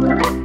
Bye.